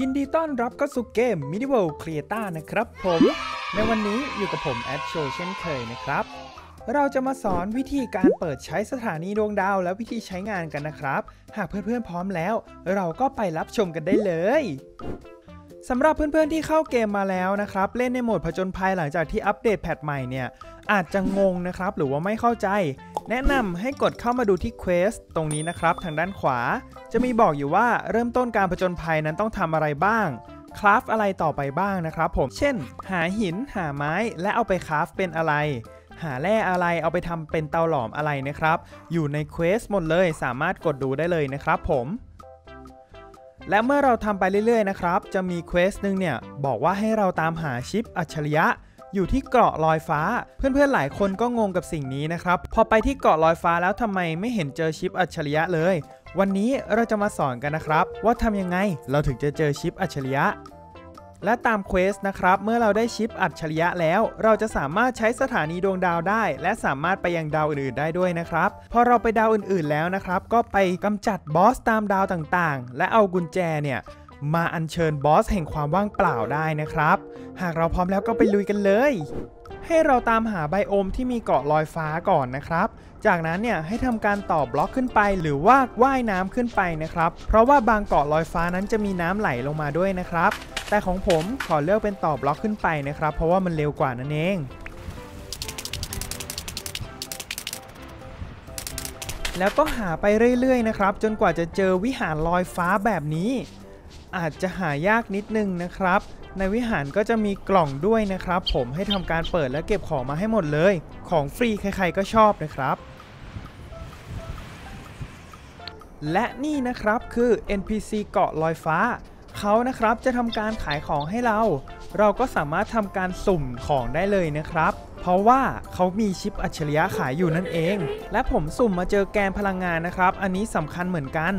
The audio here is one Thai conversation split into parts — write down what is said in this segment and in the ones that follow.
ยินดีต้อนรับเข้าสู่เกม Medieval Creator นะครับผม ในวันนี้อยู่กับผมแอดโชเช่นเคยนะครับ เราจะมาสอนวิธีการเปิดใช้สถานีดวงดาวและวิธีใช้งานกันนะครับ หากเพื่อนๆพร้อมแล้ว เราก็ไปรับชมกันได้เลย สำหรับเพื่อนๆที่เข้าเกมมาแล้วนะครับ เล่นในโหมดผจญภัยหลังจากที่อัปเดตแพทใหม่เนี่ยอาจจะงงนะครับ หรือว่าไม่เข้าใจ แนะนำให้กดเข้ามาดูที่ Quest ตรงนี้นะครับ ทางด้านขวา จะมีบอกอยู่ว่าเริ่มต้นการผจญภัยนั้นต้องทำอะไรบ้าง craft อะไรต่อไปบ้างนะครับผม เช่น หาหิน หาไม้ และเอาไป craft เป็นอะไร หาแร่อะไรเอาไปทำเป็นเตาหลอมอะไรนะครับ อยู่ใน quest หมดเลย สามารถกดดูได้เลยนะครับผม และเมื่อเราทำไปเรื่อยๆนะครับ จะมี quest หนึ่งเนี่ย บอกว่าให้เราตามหาชิปอัจฉริยะ อยู่ที่เกาะลอยฟ้า เพื่อนๆหลายคนก็งงกับสิ่งนี้นะครับ พอไปที่เกาะลอยฟ้าแล้วทำไมไม่เห็นเจอชิปอัจฉริยะเลย วันนี้เราจะมาสอนกันนะครับ ว่าทำยังไงเราถึงจะเจอชิปอัจฉริยะ และตามเควสนะครับ เมื่อเราได้ชิปอัจฉริยะแล้ว เราจะสามารถใช้สถานีดวงดาวได้ และสามารถไปยังดาวอื่นๆได้ด้วยนะครับ พอเราไปดาวอื่นๆแล้วนะครับ ก็ไปกำจัดบอสตามดาวต่างๆ และเอากุญแจเนี่ยมาอัญเชิญบอสแห่งความว่างเปล่าได้นะครับ หากเราพร้อมแล้วก็ไปลุยกันเลย ให้เราตามหาไบโอมที่มีเกาะลอยฟ้าก่อนนะครับ จากนั้นเนี่ยให้ทำการต่อบล็อกขึ้นไปหรือว่าว่ายน้ำขึ้นไปนะครับ เพราะว่าบางเกาะลอยฟ้านั้นจะมีน้ำไหลลงมาด้วยนะครับ แต่ของผมขอเลือกเป็นต่อบล็อกขึ้นไปนะครับ เพราะว่ามันเร็วกว่านั่นเองแล้วก็หาไปเรื่อยๆนะครับ จนกว่าจะเจอวิหารลอยฟ้าแบบนี้ อาจจะหายากนิดนึงนะครับ ในวิหารก็จะมีกล่องด้วยนะครับ ผมให้ทำการเปิดและเก็บของมาให้หมดเลย ของฟรีใครๆก็ชอบนะครับ และนี่นะครับคือ NPC เกาะลอยฟ้า เขานะครับจะทำการขายของให้เรา เราก็สามารถทำการสุ่มของได้เลยนะครับ เพราะว่าเขามีชิปอัจฉริยะขายอยู่นั่นเอง และผมสุ่มมาเจอแกนพลังงานนะครับ อันนี้สำคัญเหมือนกัน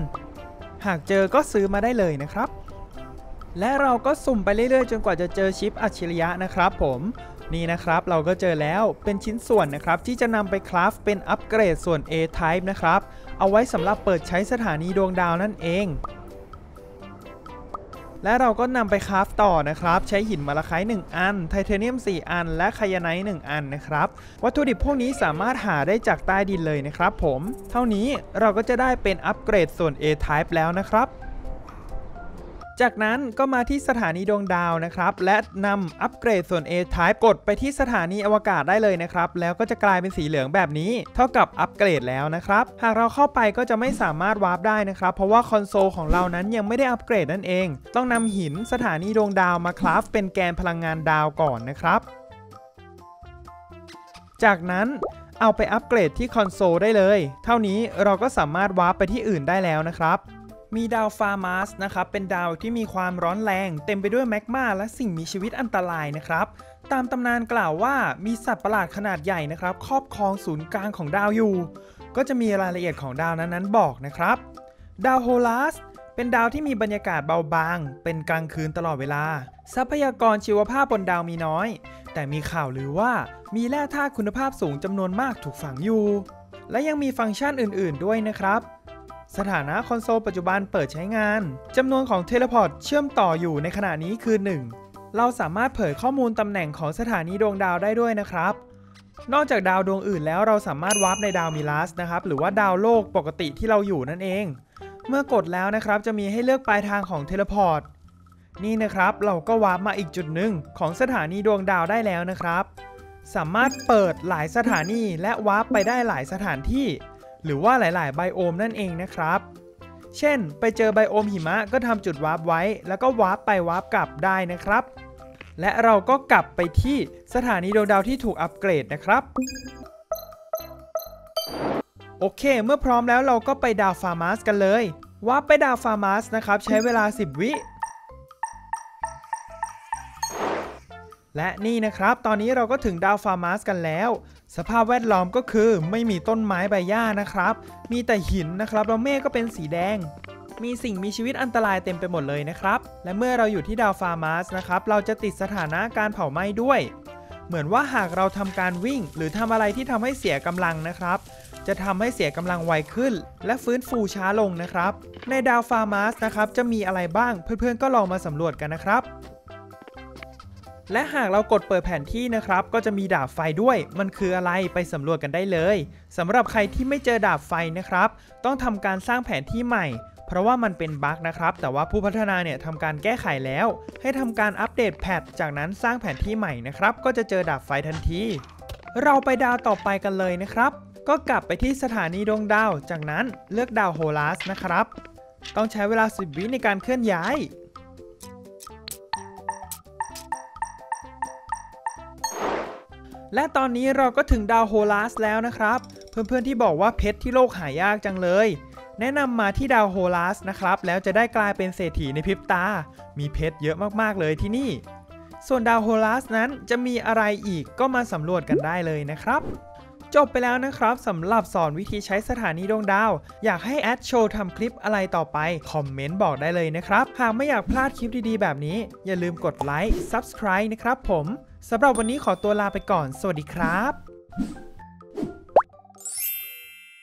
หากเจอก็ซื้อมาได้เลยนะครับ และเราก็สุ่มไปเรื่อยๆ จนกว่าจะเจอชิปอัจฉริยะนะครับ ผมนี่นะครับเราก็เจอแล้วเป็นชิ้นส่วนนะครับ ที่จะนำไปคราฟเป็นอัปเกรดส่วน A-Type นะครับ เอาไว้สำหรับเปิดใช้สถานีดวงดาวนั่นเอง และเราก็นำไปคราฟต่อนะครับ ใช้หินมาลาไคต์1อัน ไทเทเนียม 4 อัน และไคยาไนท์1อันนะครับ วัตถุดิบพวกนี้สามารถหาได้จากใต้ดินเลยนะครับผม เท่านี้เราก็จะได้เป็นอัปเกรดส่วน A-Type แล้วนะครับ จากนั้นก็มาที่สถานีดวงดาวนะครับ และนำอัปเกรดส่วน A-Type กดไปที่สถานีอวกาศได้เลยนะครับ แล้วก็จะกลายเป็นสีเหลืองแบบนี้ เท่ากับอัปเกรดแล้วนะครับ หากเราเข้าไปก็จะไม่สามารถวาร์ปได้นะครับ เพราะว่าคอนโซลของเรานั้นยังไม่ได้อัปเกรดนั่นเอง ต้องนำหินสถานีดวงดาวมา craft เป็นแกนพลังงานดาวก่อนนะครับ จากนั้นเอาไปอัปเกรดที่คอนโซลได้เลย เท่านี้เราก็สามารถวาร์ปไปที่อื่นได้แล้วนะครับ มีดาวฟาร์มาสนะครับ เป็นดาวที่มีความร้อนแรง เต็มไปด้วยแมกมาและสิ่งมีชีวิตอันตรายนะครับ ตามตำนานกล่าวว่ามีสัตว์ประหลาดขนาดใหญ่นะครับ ครอบครองศูนย์กลางของดาวอยู่ ก็จะมีรายละเอียดของดาวนั้นๆบอกนะครับ ดาวโฮลัสเป็นดาวที่มีบรรยากาศเบาบาง เป็นกลางคืนตลอดเวลา ทรัพยากรชีวภาพบนดาวมีน้อย แต่มีข่าวลือว่ามีแร่ธาตุคุณภาพสูงจำนวนมากถูกฝังอยู่ และยังมีฟังก์ชันอื่น ๆ ด้วยนะครับ สถานะคอนโซลปัจจุบันเปิดใช้งานจำนวนของ teleport เชื่อมต่ออยู่ในขณะนี้คือ 1 เราสามารถเผยข้อมูลตำแหน่งของสถานีดวงดาวได้ด้วยนะครับ นอกจากดาวดวงอื่นแล้วเราสามารถวาร์ปในดาวมิลัสนะครับ หรือว่าดาวโลกปกติที่เราอยู่นั่นเอง เมื่อกดแล้วนะครับจะมีให้เลือกปลายทางของ teleport นี่นะครับเราก็วาร์ปมาอีกจุดหนึ่งของสถานีดวงดาวได้แล้วนะครับ สามารถเปิดหลายสถานีและวาร์ปไปได้หลายสถานที่ หรือว่าหลาย ๆ biome นั่นเองนะครับ เช่น ไปเจอ biome หิมะก็ทำจุดวาร์ปไว้ แล้วก็วาร์ปไปวาร์ปกลับได้นะครับ และเราก็กลับไปที่สถานีดวงดาวที่ถูกอัปเกรดนะครับโอเค เมื่อพร้อมแล้วเราก็ไปดาวฟาร์มัสกันเลยวาร์ปไปดาวฟาร์มัสนะครับ ใช้เวลา 10 วิ และนี่นะครับ ตอนนี้เราก็ถึงดาวฟาร์มัสกันแล้ว สภาพแวดล้อมก็คือไม่มีต้นไม้ใบหญ้านะครับ มีแต่หินนะครับแล้วเมฆก็เป็นสีแดง มีสิ่งมีชีวิตอันตรายเต็มไปหมดเลยนะครับ และเมื่อเราอยู่ที่ดาวฟาร์มัสนะครับ เราจะติดสถานะการเผาไหม้ด้วย เหมือนว่าหากเราทำการวิ่ง หรือทำอะไรที่ทำให้เสียกำลังนะครับจะทำให้เสียกำลังไวขึ้น และฟื้นฟูช้าลงนะครับ ในดาวฟาร์มัสนะครับจะมีอะไรบ้างเพื่อนๆก็ลองมาสำรวจกันนะครับ และหากเรากดเปิดแผนที่นะครับ ก็จะมีดาบไฟด้วย มันคืออะไรไปสำรวจกันได้เลยสำหรับใครที่ไม่เจอดาบไฟนะครับ ต้องทำการสร้างแผนที่ใหม่ เพราะว่ามันเป็นบั๊กนะครับ แต่ว่าผู้พัฒนาเนี่ยทำการแก้ไขแล้ว ให้ทำการอัปเดตแพทจากนั้นสร้างแผนที่ใหม่นะครับ ก็จะเจอดาบไฟทันที เราไปดาวต่อไปกันเลยนะครับ ก็กลับไปที่สถานีดวงดาว จากนั้นเลือกดาวโฮลัสนะครับ ต้องใช้เวลา 10 วิในการเคลื่อนย้าย และตอนนี้เราก็ถึงดาวโฮลัสแล้วนะครับ เพื่อนๆที่บอกว่าเพชรที่โลกหายากจังเลย แนะนำมาที่ดาวโฮลัสนะครับ แล้วจะได้กลายเป็นเศรษฐีในพริบตา มีเพชรเยอะมากๆเลยที่นี่ ส่วนดาวโฮลัสนั้นจะมีอะไรอีกก็มาสำรวจกันได้เลยนะครับ จบไปแล้วนะครับสำหรับสอนวิธีใช้สถานีดวงดาว อยากให้แอดโชว์ทำคลิปอะไรต่อไป คอมเมนต์บอกได้เลยนะครับ หากไม่อยากพลาดคลิปดีๆแบบนี้ อย่าลืมกดไลค์ Subscribe นะครับผมสำหรับวันนี้ขอตัวลาไปก่อน สวัสดีครับ